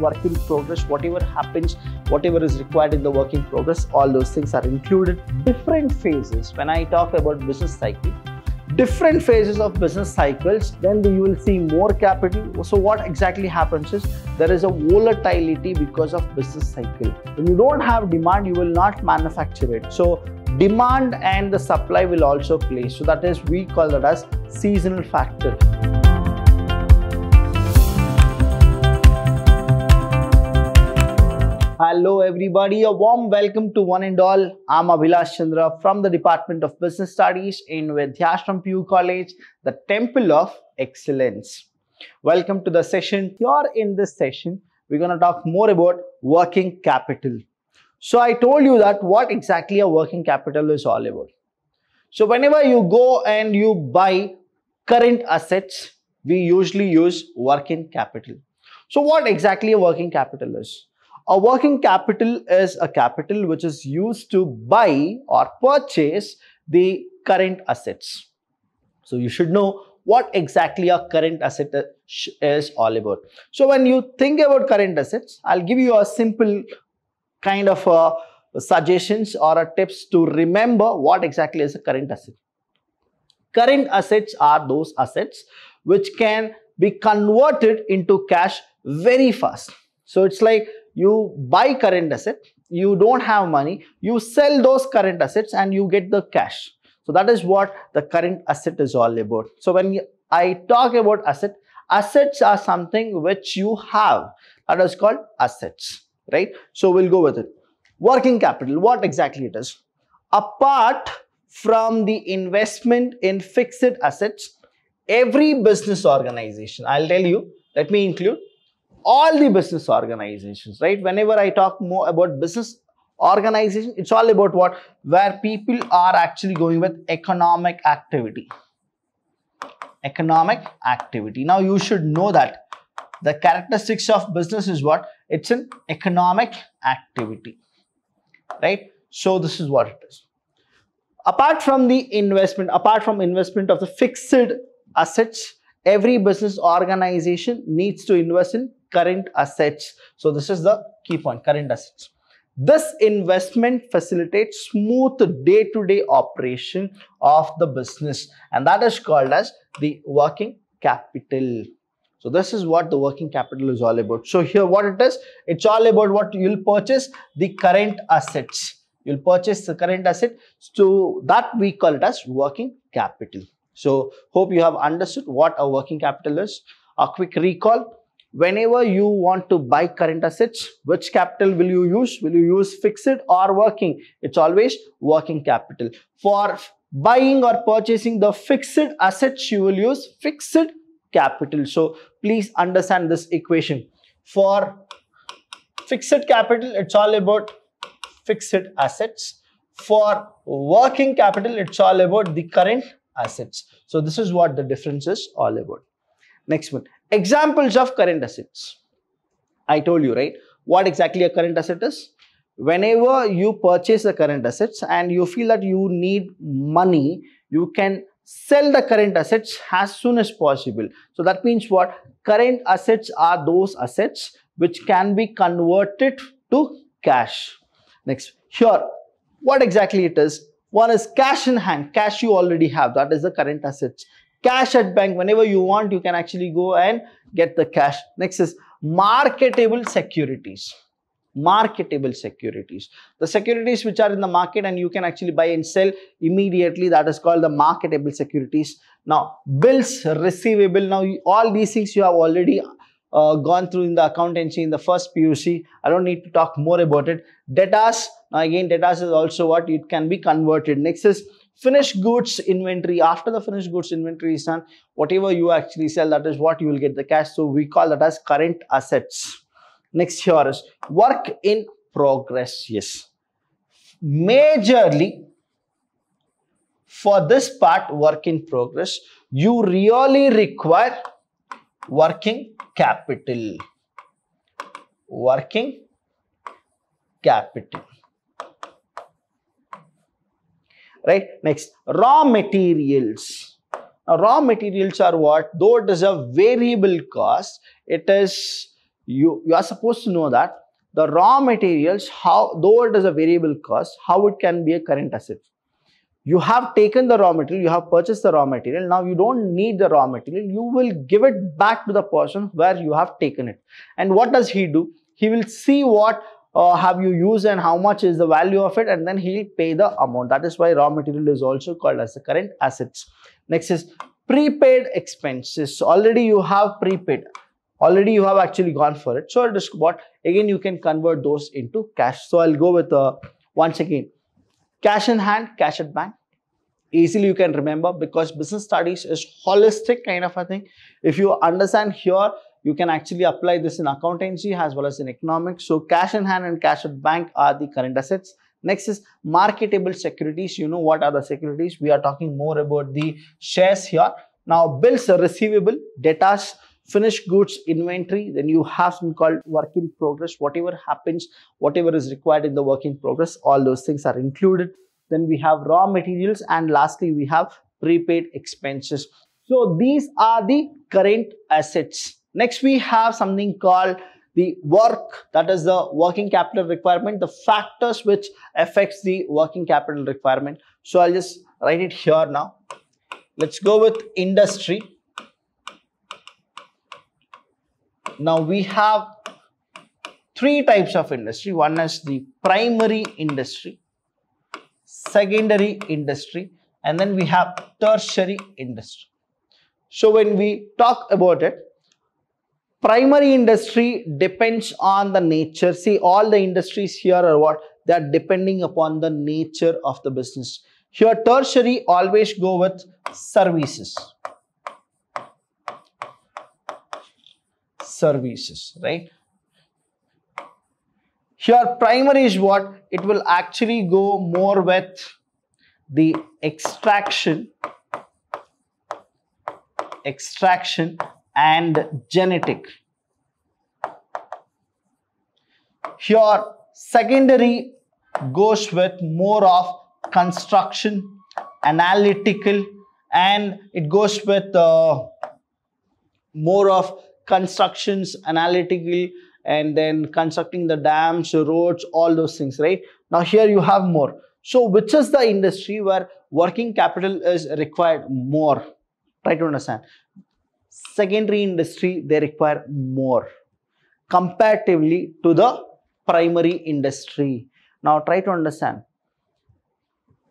work in progress, whatever happens, whatever is required in the work in progress, all those things are included. Different phases. When I talk about business cycle, different phases of business cycles, then you will see more capital. So what exactly happens is there is a volatility because of business cycle. When you don't have demand, you will not manufacture it. So demand and the supply will also play. So that is we call that as seasonal factor. Hello everybody, a warm welcome to one and all. I'm Abhilash Chandra from the Department of Business Studies in Vidhyaashram PU College, the Temple of Excellence. Welcome to the session. Here in this session, we're going to talk more about working capital. So I told you that what exactly a working capital is all about. So whenever you go and you buy current assets, we usually use working capital. So what exactly a working capital is? A working capital is a capital which is used to buy or purchase the current assets. So you should know what exactly a current asset is all about. So when you think about current assets, I'll give you a simple kind of uh, suggestions or a tips to remember what exactly is a current asset. Current assets are those assets which can be converted into cash very fast. So it's like you buy current asset, you don't have money, you sell those current assets and you get the cash. So that is what the current asset is all about. So when I talk about asset, assets are something which you have. That is called assets, right? So we'll go with it. Working capital, what exactly it is? Apart from the investment in fixed assets, every business organization, I'll tell you, let me include all the business organizations, right? Whenever I talk more about business organization, it's all about what? Where people are actually going with economic activity. Economic activity. Now you should know that the characteristics of business is what? It's an economic activity, right? So this is what it is. Apart from the investment, apart from investment of the fixed assets, every business organization needs to invest in current assets. So this is the key point, current assets. This investment facilitates smooth day-to-day -day operation of the business and that is called as the working capital. So this is what the working capital is all about. So here what it is, it's all about what you'll purchase the current assets. You'll purchase the current asset. So that we call it as working capital. So hope you have understood what a working capital is. A quick recall, whenever you want to buy current assets, which capital will you use? Will you use fixed or working? It's always working capital. For buying or purchasing the fixed assets, you will use fixed capital. So please understand this equation. For fixed capital, it's all about fixed assets. For working capital, it's all about the current assets. So this is what the difference is all about. Next one, examples of current assets. I told you, right? What exactly a current asset is? Whenever you purchase the current assets and you feel that you need money, you can sell the current assets as soon as possible. So that means what? Current assets are those assets which can be converted to cash. Next, here, what exactly it is? One is cash in hand, cash you already have, that is the current assets cash at bank. Whenever you want you can actually go and get the cash. Next is marketable securities. Marketable securities. The securities which are in the market and you can actually buy and sell immediately that is called the marketable securities. Now bills receivable. Now all these things you have already uh, gone through in the accountancy in the first PUC. I don't need to talk more about it. Debtors, now again debtors is also what it can be converted. Next is finished goods inventory after the finished goods inventory is done whatever you actually sell that is what you will get the cash. So we call that as current assets. Next here is work in progress yes. Majorly for this part work in progress you really require working capital. Working capital right next raw materials now, raw materials are what though it is a variable cost it is you, you are supposed to know that the raw materials, how though it is a variable cost, how it can be a current asset. You have taken the raw material, you have purchased the raw material, now you don't need the raw material, you will give it back to the person where you have taken it. And what does he do? He will see what uh, have you used and how much is the value of it and then he'll pay the amount. That is why raw material is also called as the current assets. Next is prepaid expenses. Already you have prepaid already you have actually gone for it. So I'll is what again you can convert those into cash. So I'll go with uh, once again cash in hand, cash at bank. Easily you can remember because business studies is holistic kind of a thing. If you understand here, you can actually apply this in accountancy as well as in economics. So cash in hand and cash at bank are the current assets. Next is marketable securities. You know what are the securities? We are talking more about the shares here. Now bills receivable, debtors, finished goods inventory then you have something called work in progress whatever happens whatever is required in the work in progress all those things are included then we have raw materials and lastly we have prepaid expenses so these are the current assets next we have something called the work that is the working capital requirement the factors which affects the working capital requirement so i'll just write it here now let's go with industry Now we have three types of industry. One is the primary industry, secondary industry, and then we have tertiary industry. So when we talk about it, primary industry depends on the nature. See, all the industries here are what? They are depending upon the nature of the business. Here, tertiary always go with services. services, right? Here primary is what? It will actually go more with the extraction, extraction and genetic. Here secondary goes with more of construction, analytical and it goes with uh, more of constructions analytical and then constructing the dams roads all those things right? Now here you have more. So which is the industry where working capital is required more? Try to understand secondary industry they require more comparatively to the primary industry now try to understand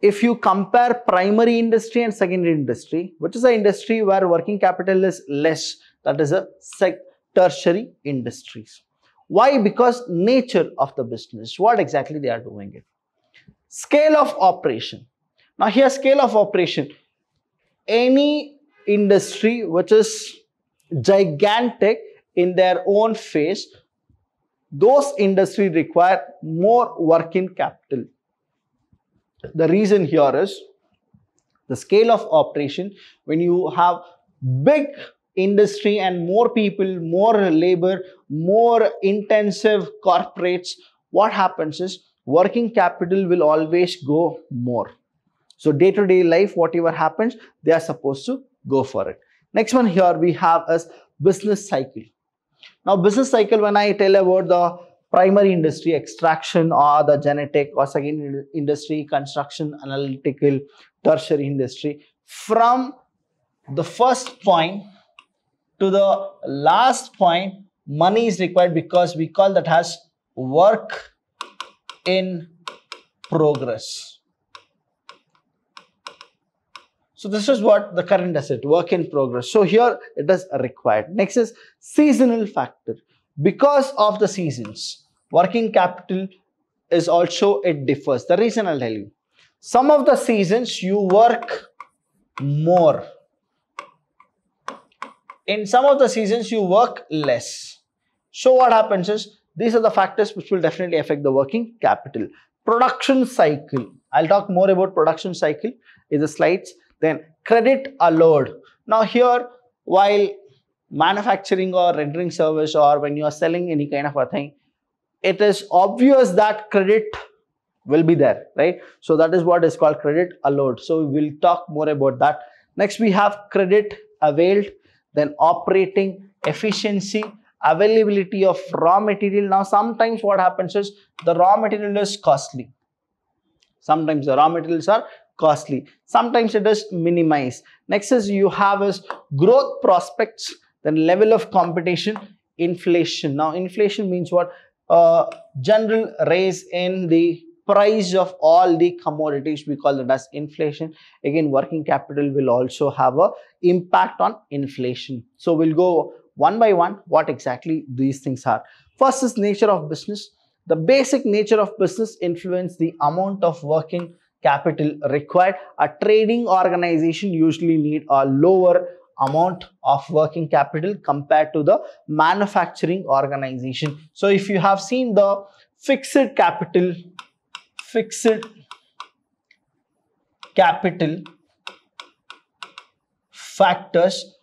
if you compare primary industry and secondary industry which is the industry where working capital is less that is a tertiary industries. Why? Because nature of the business, what exactly they are doing it. Scale of operation. Now here scale of operation, any industry which is gigantic in their own phase, those industries require more working capital. The reason here is the scale of operation when you have big industry and more people, more labor, more intensive corporates, what happens is working capital will always go more. So day-to-day -day life, whatever happens, they are supposed to go for it. Next one here we have is business cycle. Now business cycle, when I tell about the primary industry, extraction or the genetic or second industry, construction, analytical, tertiary industry, from the first point to the last point, money is required because we call that as work in progress. So this is what the current asset, work in progress. So here it is required. Next is seasonal factor. Because of the seasons, working capital is also, it differs. The reason I'll tell you. Some of the seasons you work more in some of the seasons you work less. So what happens is these are the factors which will definitely affect the working capital. Production cycle. I'll talk more about production cycle in the slides. Then credit allowed. Now here while manufacturing or rendering service or when you are selling any kind of a thing, it is obvious that credit will be there, right? So that is what is called credit allowed. So we'll talk more about that. Next we have credit availed then operating efficiency availability of raw material. Now, sometimes what happens is the raw material is costly. Sometimes the raw materials are costly. Sometimes it is minimized. Next is you have is growth prospects, then level of competition, inflation. Now, inflation means what? Uh, general raise in the price of all the commodities we call it as inflation again working capital will also have a impact on inflation so we'll go one by one what exactly these things are first is nature of business the basic nature of business influence the amount of working capital required. A trading organization usually need a lower amount of working capital compared to the manufacturing organization. So if you have seen the fixed capital fixed capital factors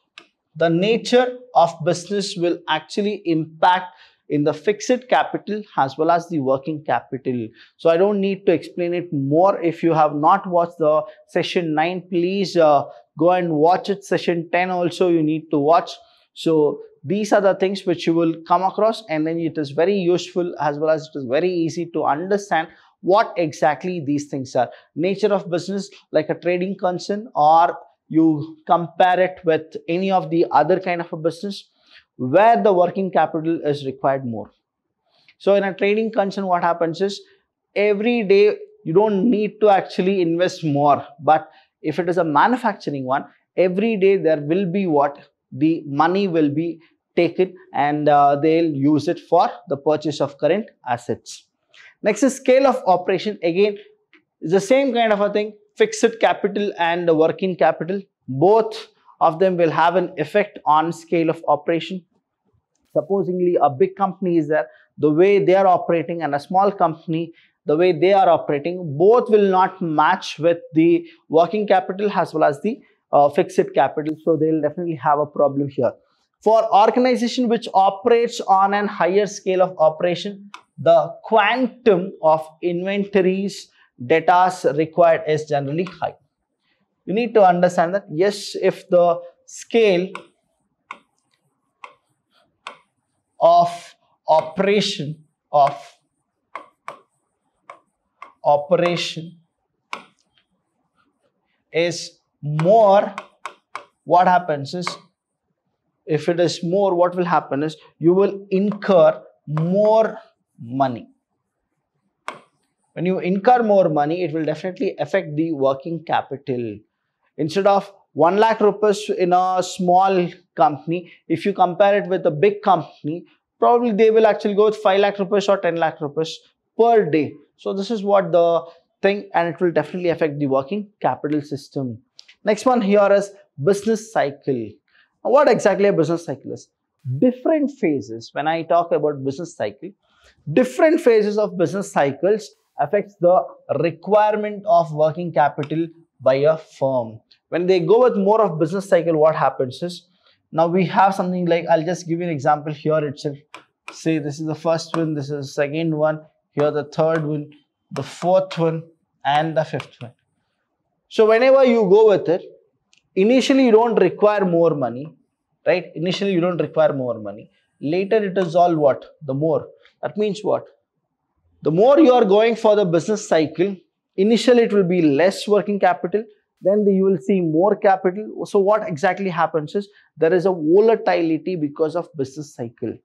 the nature of business will actually impact in the fixed capital as well as the working capital. So i don't need to explain it more. If you have not watched the session 9 please uh, go and watch it. Session 10 also you need to watch. So these are the things which you will come across and then it is very useful as well as it is very easy to understand what exactly these things are. Nature of business like a trading concern or you compare it with any of the other kind of a business where the working capital is required more. So in a trading concern what happens is every day you don't need to actually invest more but if it is a manufacturing one every day there will be what the money will be taken and uh, they'll use it for the purchase of current assets. Next is scale of operation. Again, it's the same kind of a thing. Fixed capital and the working capital. Both of them will have an effect on scale of operation. Supposingly, a big company is there, the way they are operating and a small company, the way they are operating, both will not match with the working capital as well as the uh, fixed capital. So, they will definitely have a problem here. For organization which operates on an higher scale of operation, the quantum of inventories data required is generally high. You need to understand that yes, if the scale of operation of operation is more, what happens is if it is more, what will happen is you will incur more money. When you incur more money, it will definitely affect the working capital. Instead of 1 lakh rupees in a small company, if you compare it with a big company, probably they will actually go with 5 lakh rupees or 10 lakh rupees per day. So this is what the thing and it will definitely affect the working capital system. Next one here is business cycle. What exactly a business cycle is? Different phases. When I talk about business cycle, different phases of business cycles affects the requirement of working capital by a firm. When they go with more of business cycle, what happens is, now we have something like, I'll just give you an example here itself. Say this is the first one, this is the second one, here the third one, the fourth one, and the fifth one. So whenever you go with it, initially you don't require more money, right? Initially you don't require more money. Later it is all what? The more. That means what? The more you are going for the business cycle, initially it will be less working capital, then you will see more capital. So what exactly happens is there is a volatility because of business cycle.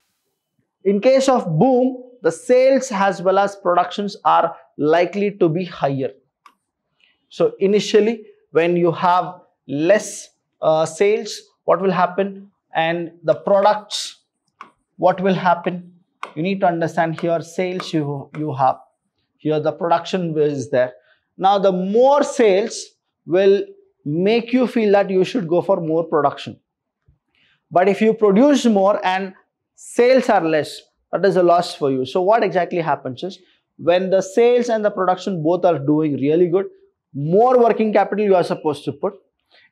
In case of boom, the sales as well as productions are likely to be higher. So initially when you have less uh, sales, what will happen? And the products, what will happen? you need to understand here sales you, you have. Here the production is there. Now the more sales will make you feel that you should go for more production. But if you produce more and sales are less, that is a loss for you. So what exactly happens is when the sales and the production both are doing really good, more working capital you are supposed to put.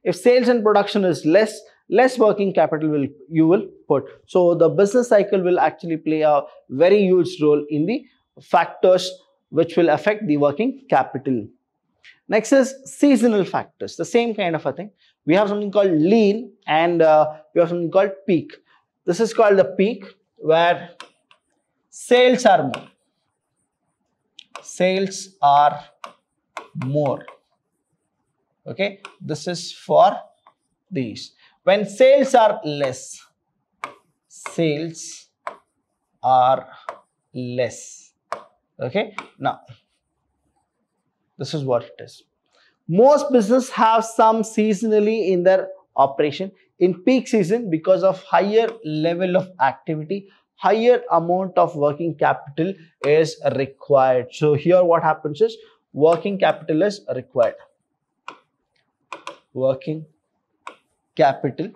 If sales and production is less, less working capital will you will put. So the business cycle will actually play a very huge role in the factors which will affect the working capital. Next is seasonal factors, the same kind of a thing. We have something called lean and uh, we have something called peak. This is called the peak where sales are more. Sales are more. Okay, this is for these. When sales are less, sales are less. Okay, now this is what it is. Most business have some seasonally in their operation. In peak season, because of higher level of activity, higher amount of working capital is required. So here what happens is working capital is required. Working capital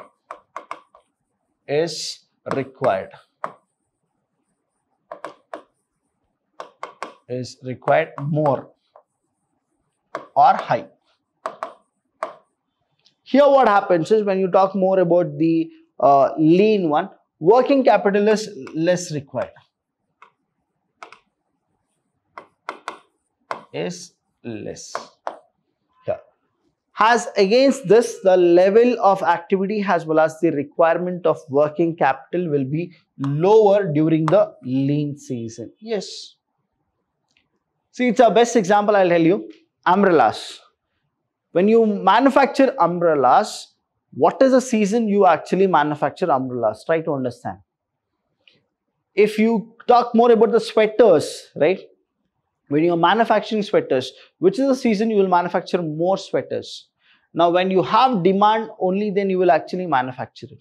is required. Is required more or high. Here what happens is when you talk more about the uh, lean one, working capital is less required. Is less. Here. Has against this, the level of activity as well as the requirement of working capital will be lower during the lean season. Yes. See, it's a best example I'll tell you umbrellas. When you manufacture umbrellas, what is the season you actually manufacture umbrellas? Try to understand. If you talk more about the sweaters, right? When you're manufacturing sweaters, which is the season you will manufacture more sweaters? Now, when you have demand, only then you will actually manufacture it.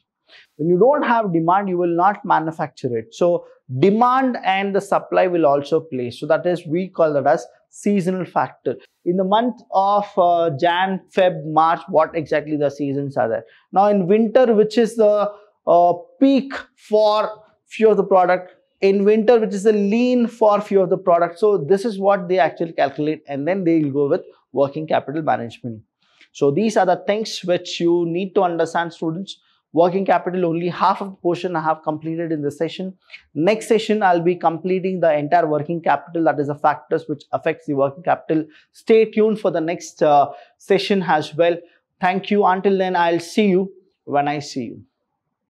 When you don't have demand, you will not manufacture it. So, demand and the supply will also play. So, that is, we call that as seasonal factor. In the month of uh, Jan, Feb, March, what exactly the seasons are there? Now in winter, which is the uh, peak for few of the product, in winter, which is the lean for few of the products. So this is what they actually calculate and then they will go with working capital management. So these are the things which you need to understand students working capital only half of the portion I have completed in this session. Next session, I'll be completing the entire working capital that is the factors which affects the working capital. Stay tuned for the next uh, session as well. Thank you. Until then, I'll see you when I see you.